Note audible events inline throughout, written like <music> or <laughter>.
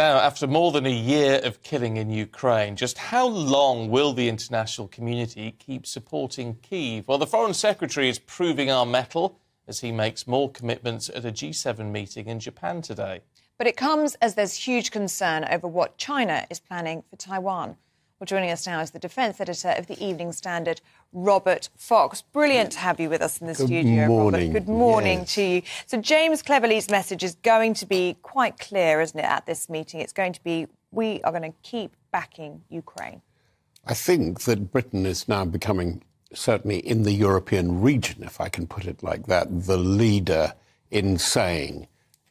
Now, after more than a year of killing in Ukraine, just how long will the international community keep supporting Kyiv? Well, the Foreign Secretary is proving our mettle as he makes more commitments at a G7 meeting in Japan today. But it comes as there's huge concern over what China is planning for Taiwan. Well, joining us now is the defence editor of the Evening Standard, Robert Fox. Brilliant to have you with us in the Good studio, morning. Robert. Good morning Yes. to you. So, James Cleverly's message is going to be quite clear, isn't it, at this meeting? It's going to be we are going to keep backing Ukraine. I think that Britain is now becoming, certainly in the European region, if I can put it like that, the leader in saying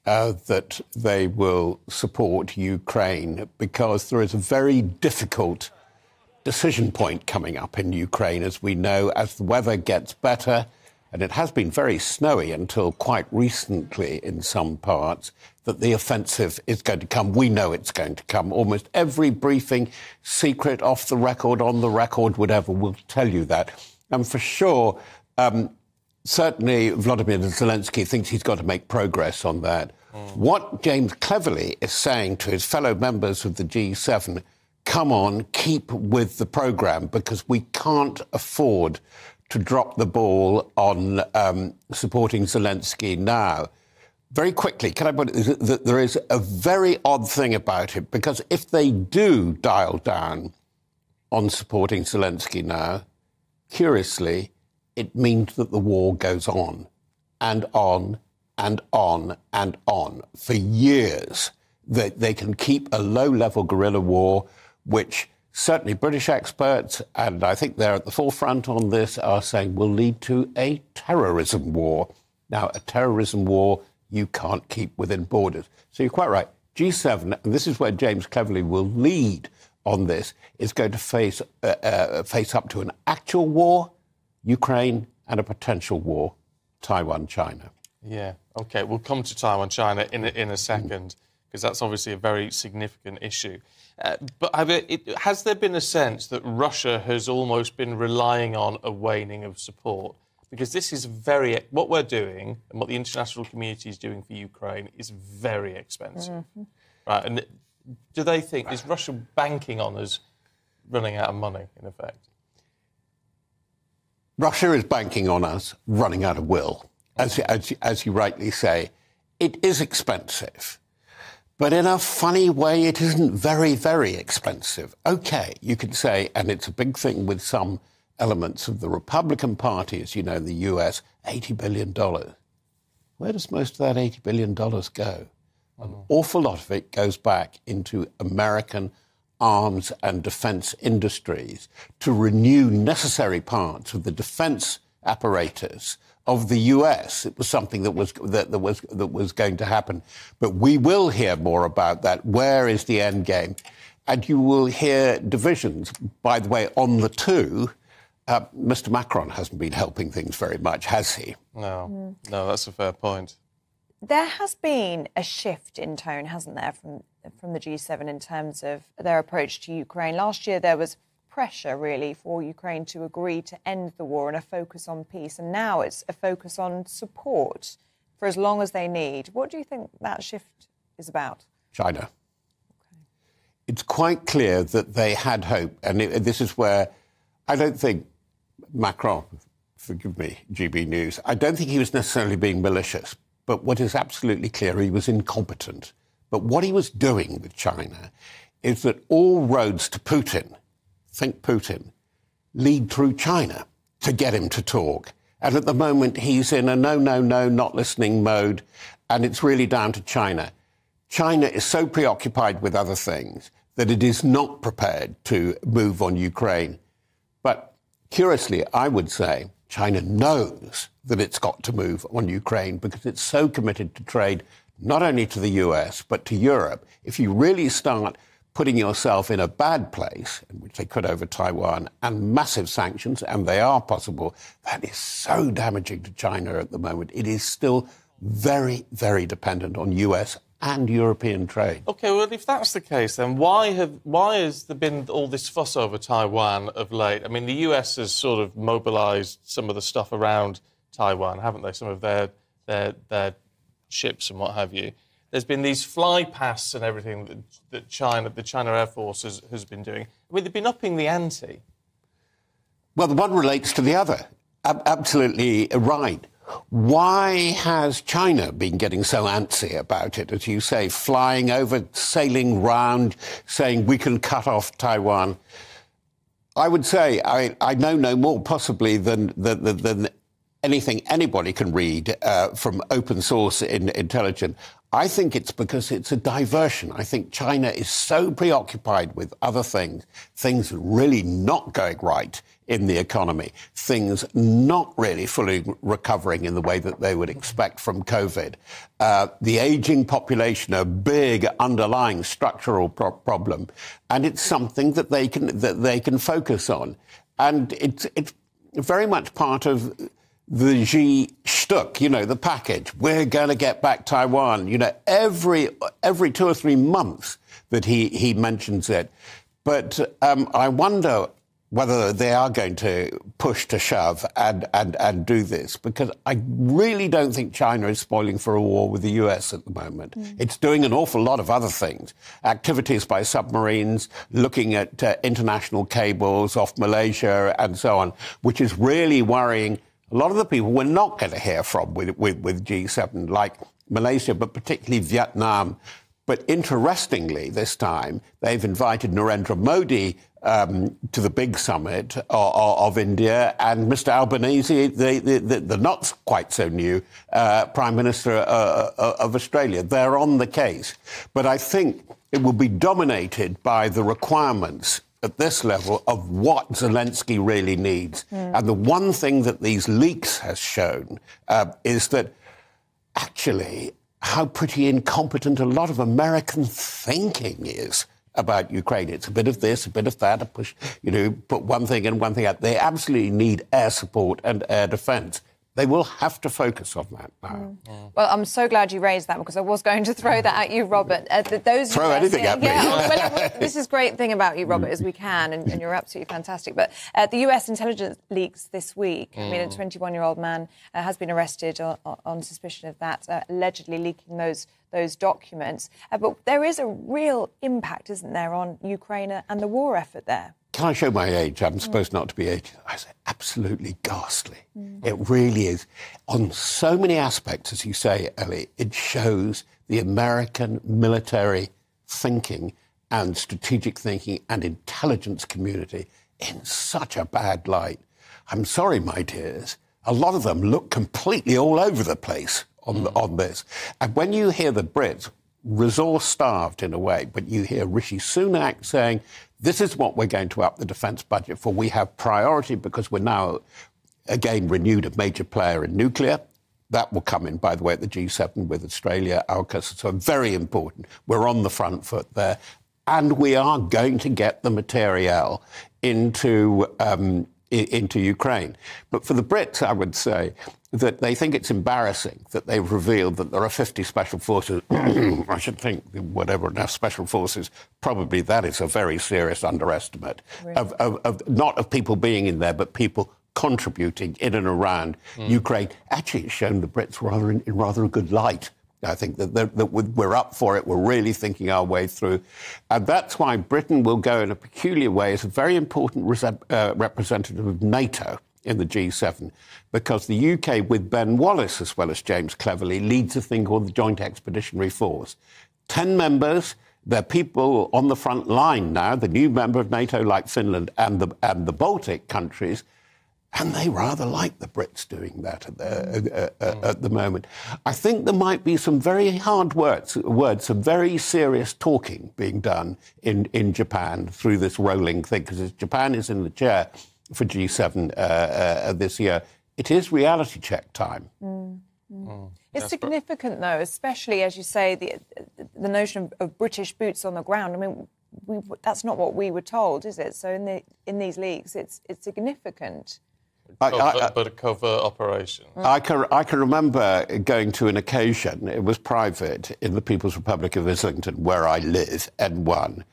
uh, that they will support Ukraine because there is a very difficult decision point coming up in Ukraine, as we know, as the weather gets better. And it has been very snowy until quite recently in some parts that the offensive is going to come. We know it's going to come. Almost every briefing, secret, off the record, on the record, whatever, will tell you that. And for sure, um, certainly Vladimir Zelensky thinks he's got to make progress on that. What James Cleverly is saying to his fellow members of the G7 come on, keep with the programme because we can't afford to drop the ball on um, supporting Zelensky now. Very quickly, can I put it that there is a very odd thing about it because if they do dial down on supporting Zelensky now, curiously, it means that the war goes on and on and on and on for years. They, they can keep a low level guerrilla war, which certainly British experts, and I think they're at the forefront on this, are saying will lead to a terrorism war. Now, a terrorism war you can't keep within borders. So you're quite right. G7, and this is where James Cleverly will lead on this, is going to face, uh, uh, face up to an actual war, Ukraine, and a potential war, Taiwan, China. Yeah, okay. We'll come to Taiwan, China in a, in a second, because that's obviously a very significant issue. Uh, but have it, it, has there been a sense that Russia has almost been relying on a waning of support? Because this is very, what we're doing and what the international community is doing for Ukraine is very expensive. Right? And do they think, is Russia banking on us running out of money, in effect? Russia is banking on us running out of will. As, as, as you rightly say, it is expensive. But in a funny way, it isn't very, very expensive. Okay, you could say, and it's a big thing with some elements of the Republican Party, as you know, in the US, $80 billion. Where does most of that $80 billion go? An mm. awful lot of it goes back into American arms and defense industries to renew necessary parts of the defense apparatus of the US. It was something that was that, that was that was going to happen. But we will hear more about that. Where is the end game? And you will hear divisions. By the way, on the two, uh, Mr. Macron hasn't been helping things very much, has he? No, no, that's a fair point. There has been a shift in tone, hasn't there, from from the G7 in terms of their approach to Ukraine. Last year there was pressure really for Ukraine to agree to end the war and a focus on peace, and now it's a focus on support for as long as they need. What do you think that shift is about? China. It's quite clear that they had hope, and it, this is where I don't think Macron, forgive me, GB News, I don't think he was necessarily being malicious, but what is absolutely clear, he was incompetent. But what he was doing with China is that all roads to Putin, think Putin, lead through China to get him to talk. And at the moment, he's in a no, no, no, not listening mode, and it's really down to China. China is so preoccupied with other things that it is not prepared to move on Ukraine. But curiously, I would say China knows that it's got to move on Ukraine because it's so committed to trade not only to the US but to Europe. If you really start putting yourself in a bad place, which they could over Taiwan, and massive sanctions, and they are possible, that is so damaging to China at the moment. It is still very, very dependent on US and European trade. Okay, well, if that's the case, then why have why has there been all this fuss over Taiwan of late? I mean, the US has sort of mobilised some of the stuff around Taiwan, haven't they? Some of their their their ships and what have you. There's been these fly pasts and everything that, that China, the China Air Force has, has been doing. I mean, they've been upping the ante. Well, the one relates to the other. Ab- absolutely right. Why has China been getting so antsy about it, as you say, flying over, sailing round, saying we can cut off Taiwan? I would say I, I know no more possibly than, than, than anything anybody can read uh, from open source in intelligence. I think it's because it's a diversion. I think China is so preoccupied with other things, things really not going right in the economy, things not really fully recovering in the way that they would expect from COVID. Uh, the aging population, a big underlying structural pro- problem, and it's something that they can that they can focus on, and it's it's very much part of the Xi shtuck, you know, the package. We're going to get back Taiwan. You know, every every two or three months that he he mentions it. But um, I wonder whether they are going to push to shove and, and, and do this, because I really don't think China is spoiling for a war with the US at the moment. Mm. It's doing an awful lot of other things. Activities by submarines, looking at uh, international cables off Malaysia and so on, which is really worrying a lot of the people we're not going to hear from with, with, with G7, like Malaysia, but particularly Vietnam. But interestingly, this time, they've invited Narendra Modi um, to the big summit of, of, India, and Mr. Albanese, the, the, the, the not quite so new uh, Prime Minister uh, uh, of Australia. They're on the case. But I think it will be dominated by the requirements at this level of what Zelensky really needs. Mm. And the one thing that these leaks has shown uh, is that actually how pretty incompetent a lot of American thinking is about Ukraine. It's a bit of this, a bit of that, a push, you know, put one thing in, one thing out. They absolutely need air support and air defense. They will have to focus on that now. Mm. Well, I'm so glad you raised that because I was going to throw that at you, Robert. Uh, those throw anything at me. Yeah, well, this is great thing about you, Robert, is we can, and, and you're absolutely fantastic. But uh, the U.S. intelligence leaks this week. Mm. I mean, a 21-year-old mm. man uh, has been arrested on, on suspicion of that, uh, allegedly leaking those those documents. Uh, but there is a real impact, isn't there, on Ukraine and the war effort there? Can I show my age? I'm supposed not to be aged. I say, absolutely ghastly. Mm. It really is. On so many aspects, as you say, Ellie, it shows the American military thinking and strategic thinking and intelligence community in such a bad light. I'm sorry, my dears. A lot of them look completely all over the place on, mm. on this. And when you hear the Brits, resource starved in a way, but you hear Rishi Sunak saying, this is what we're going to up the defence budget for. We have priority because we're now, again, renewed a major player in nuclear. That will come in, by the way, at the G7 with Australia, AUKUS. So very important. We're on the front foot there. And we are going to get the materiel into um, into Ukraine. But for the Brits, I would say that they think it's embarrassing that they've revealed that there are 50 special forces. <clears throat> I should think, whatever enough special forces, probably that is a very serious underestimate really? of, of, of, not of people being in there, but people contributing in and around mm. Ukraine. Actually, it's shown the Brits rather in, in rather a good light. I think that, that, we're up for it. We're really thinking our way through. And that's why Britain will go in a peculiar way as a very important uh, representative of NATO in the G7, because the UK, with Ben Wallace as well as James Cleverly, leads a thing called the Joint Expeditionary Force. Ten members. They're people on the front line now, the new member of NATO like Finland and the, and the Baltic countries, and they rather like the Brits doing that at the, uh, uh, at the moment. I think there might be some very hard words, words, some very serious talking being done in, in Japan through this rolling thing, because Japan is in the chair for G7 uh, uh, this year. It is reality check time. Mm. Mm. Mm. It's significant, though, especially as you say, the the notion of, of British boots on the ground. I mean, we, that's not what we were told, is it? So in the in these leagues, it's it's significant. I, I, but a covert operation. I can, I can remember going to an occasion, it was private, in the People's Republic of Islington, where I live, N1.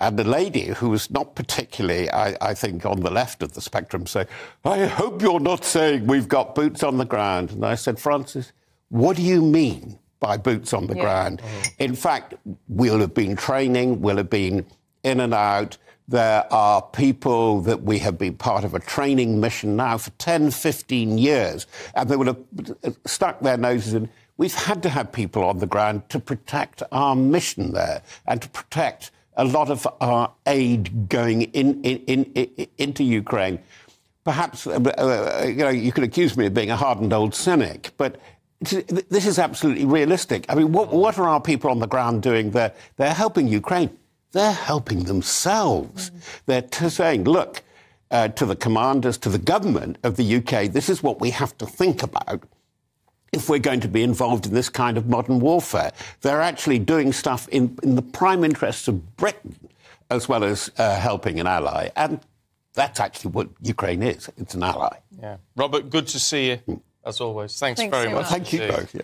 And a lady who was not particularly, I, I think, on the left of the spectrum said, I hope you're not saying we've got boots on the ground. And I said, Frances, what do you mean by boots on the yeah. ground. Mm-hmm. In fact, we'll have been training, we'll have been in and out. There are people that we have been part of a training mission now for 10, 15 years, and they would have stuck their noses in. We've had to have people on the ground to protect our mission there and to protect a lot of our aid going in, in, in, into Ukraine. Perhaps uh, uh, you know you could accuse me of being a hardened old cynic, but this is absolutely realistic. I mean, what, what are our people on the ground doing there? They're helping Ukraine. They're helping themselves. Mm. They're t- saying, look, uh, to the commanders, to the government of the UK, this is what we have to think about if we're going to be involved in this kind of modern warfare. They're actually doing stuff in, in the prime interests of Britain as well as uh, helping an ally. And that's actually what Ukraine is it's an ally. Yeah. Robert, good to see you, as always. Thanks, Thanks very so much. Thank you both. Yeah.